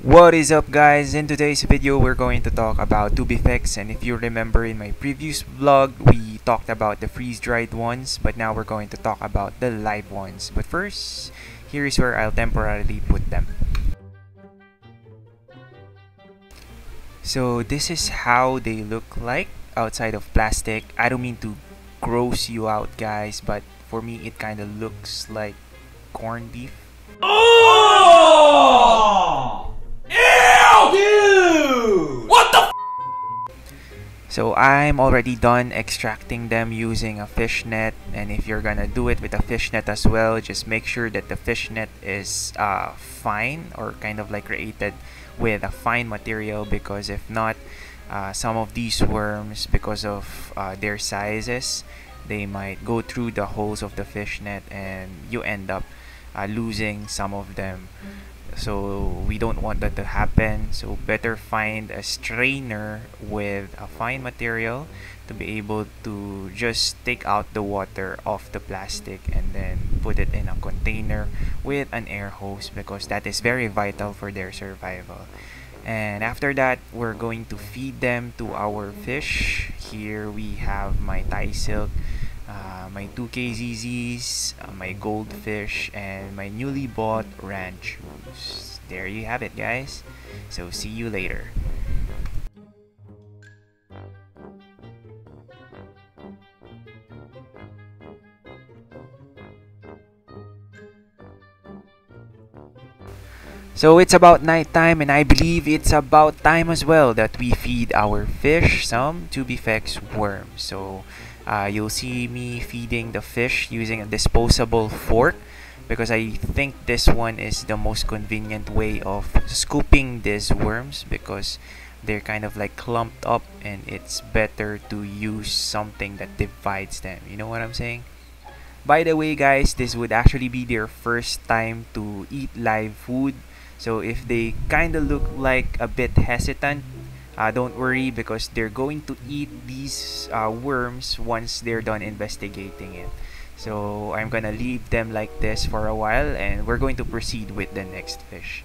What is up guys? In today's video we're going to talk about Tubifex and if you remember in my previous vlog we talked about the freeze-dried ones but now we're going to talk about the live ones. But first, here is where I'll temporarily put them. So this is how they look like outside of plastic. I don't mean to gross you out guys but for me it kind of looks like corned beef. Oh! Ew! Dude! What the So I'm already done extracting them using a fishnet and if you're gonna do it with a fishnet as well just make sure that the fishnet is uh, fine or kind of like created with a fine material because if not uh, some of these worms because of uh, their sizes they might go through the holes of the fishnet and you end up uh, losing some of them so we don't want that to happen. So better find a strainer with a fine material to be able to just take out the water off the plastic and then put it in a container with an air hose because that is very vital for their survival. And after that we're going to feed them to our fish. Here we have my Thai silk uh, my 2 ZZs, uh, my goldfish, and my newly bought ranchus. There you have it guys. So see you later. So it's about nighttime and I believe it's about time as well that we feed our fish some Tubifex worms. So uh, you'll see me feeding the fish using a disposable fork because I think this one is the most convenient way of scooping these worms because they're kind of like clumped up and it's better to use something that divides them. You know what I'm saying? By the way guys, this would actually be their first time to eat live food. So if they kind of look like a bit hesitant, uh, don't worry because they're going to eat these uh, worms once they're done investigating it. So I'm gonna leave them like this for a while and we're going to proceed with the next fish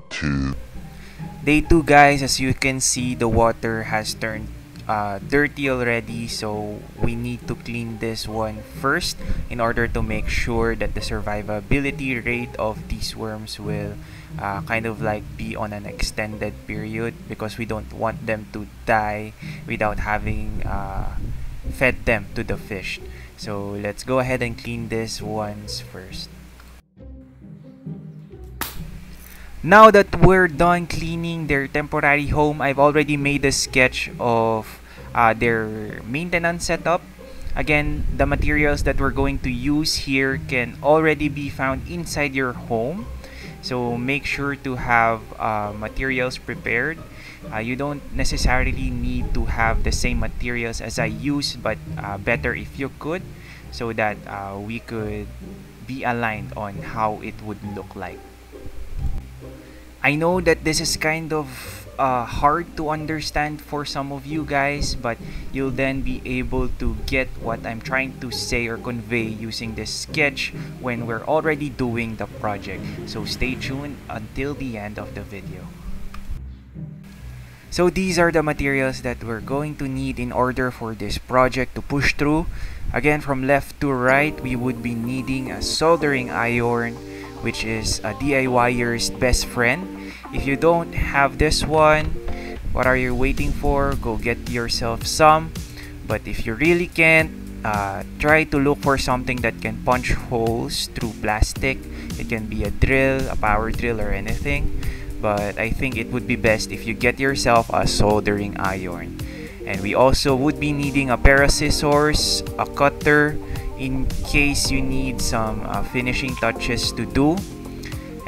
Day 2 Day 2 guys, as you can see the water has turned uh, dirty already so we need to clean this one first in order to make sure that the survivability rate of these worms will uh, kind of like be on an extended period because we don't want them to die without having uh, fed them to the fish. So let's go ahead and clean this ones first Now that we're done cleaning their temporary home, I've already made a sketch of uh, their maintenance setup. Again, the materials that we're going to use here can already be found inside your home. So make sure to have uh, materials prepared. Uh, you don't necessarily need to have the same materials as I use, but uh, better if you could, so that uh, we could be aligned on how it would look like. I know that this is kind of uh, hard to understand for some of you guys, but you'll then be able to get what I'm trying to say or convey using this sketch when we're already doing the project. So stay tuned until the end of the video. So these are the materials that we're going to need in order for this project to push through. Again, from left to right, we would be needing a soldering iron, which is a DIYer's best friend. If you don't have this one, what are you waiting for? Go get yourself some. But if you really can't, uh, try to look for something that can punch holes through plastic. It can be a drill, a power drill, or anything. But I think it would be best if you get yourself a soldering iron. And we also would be needing a pair of scissors, a cutter, in case you need some uh, finishing touches to do.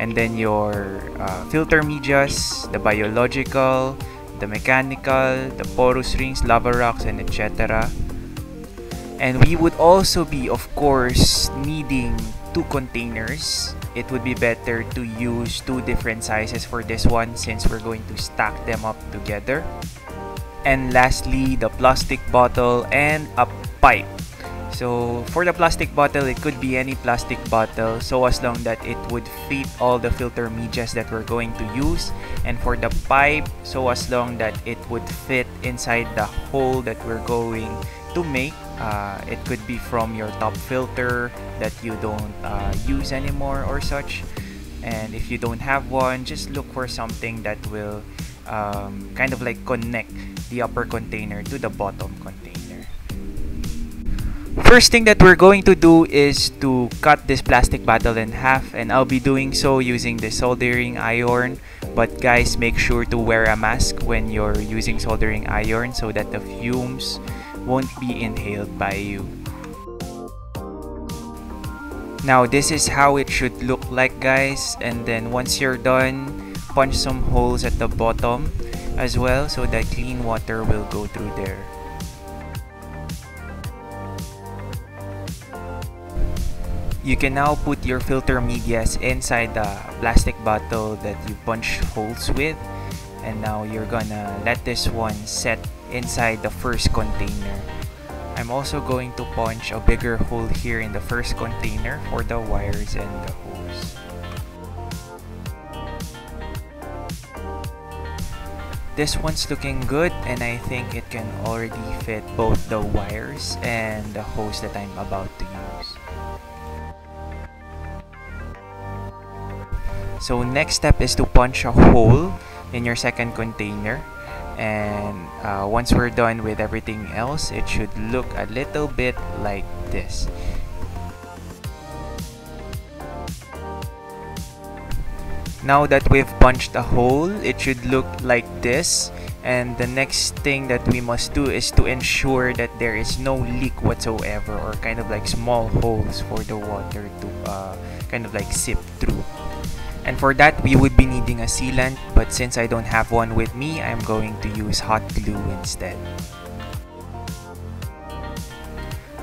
And then your uh, filter medias the biological the mechanical the porous rings lava rocks and etc and we would also be of course needing two containers. It would be better to use two different sizes for this one since we're going to stack them up together. And lastly the plastic bottle and a pipe so for the plastic bottle, it could be any plastic bottle so as long that it would fit all the filter medias that we're going to use. And for the pipe, so as long that it would fit inside the hole that we're going to make. Uh, it could be from your top filter that you don't uh, use anymore or such. And if you don't have one, just look for something that will um, kind of like connect the upper container to the bottom container. First thing that we're going to do is to cut this plastic bottle in half and I'll be doing so using the soldering iron but guys make sure to wear a mask when you're using soldering iron so that the fumes won't be inhaled by you. Now this is how it should look like guys and then once you're done punch some holes at the bottom as well so that clean water will go through there. You can now put your filter medias inside the plastic bottle that you punch holes with and now you're gonna let this one set inside the first container. I'm also going to punch a bigger hole here in the first container for the wires and the hose. This one's looking good and I think it can already fit both the wires and the hose that I'm about to use. So next step is to punch a hole in your second container and uh, once we're done with everything else it should look a little bit like this. Now that we've punched a hole, it should look like this and the next thing that we must do is to ensure that there is no leak whatsoever or kind of like small holes for the water to uh, kind of like sip through. And for that, we would be needing a sealant, but since I don't have one with me, I'm going to use hot glue instead.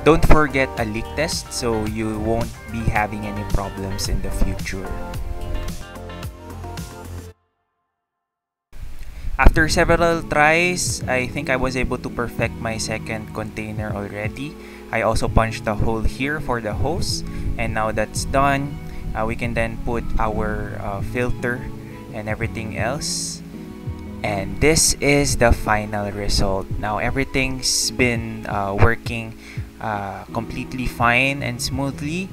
Don't forget a leak test so you won't be having any problems in the future. After several tries, I think I was able to perfect my second container already. I also punched a hole here for the hose and now that's done, uh, we can then put our uh, filter and everything else. And this is the final result. Now everything's been uh, working uh, completely fine and smoothly.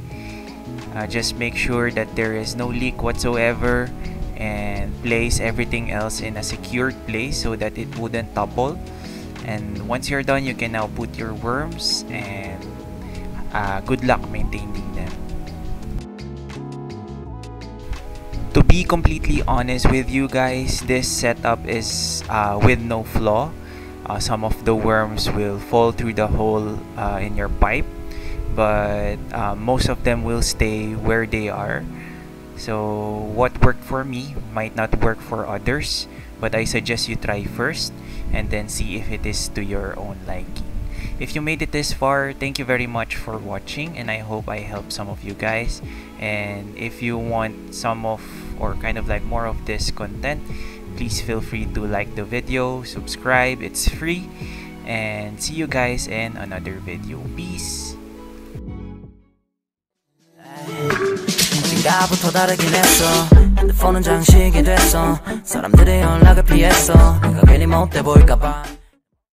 Uh, just make sure that there is no leak whatsoever and place everything else in a secured place so that it wouldn't topple. And once you're done you can now put your worms and uh, good luck maintaining them to be completely honest with you guys this setup is uh, with no flaw. Uh, some of the worms will fall through the hole uh, in your pipe but uh, most of them will stay where they are. So what worked for me might not work for others but I suggest you try first and then see if it is to your own liking. If you made it this far thank you very much for watching and I hope I helped some of you guys. And if you want some of or kind of like more of this content please feel free to like the video subscribe it's free and see you guys in another video peace 어딘가부터 다르긴 했어 핸드폰은 장식이 됐어 사람들의 연락을 피했어 내가 괜히 못돼 보일까봐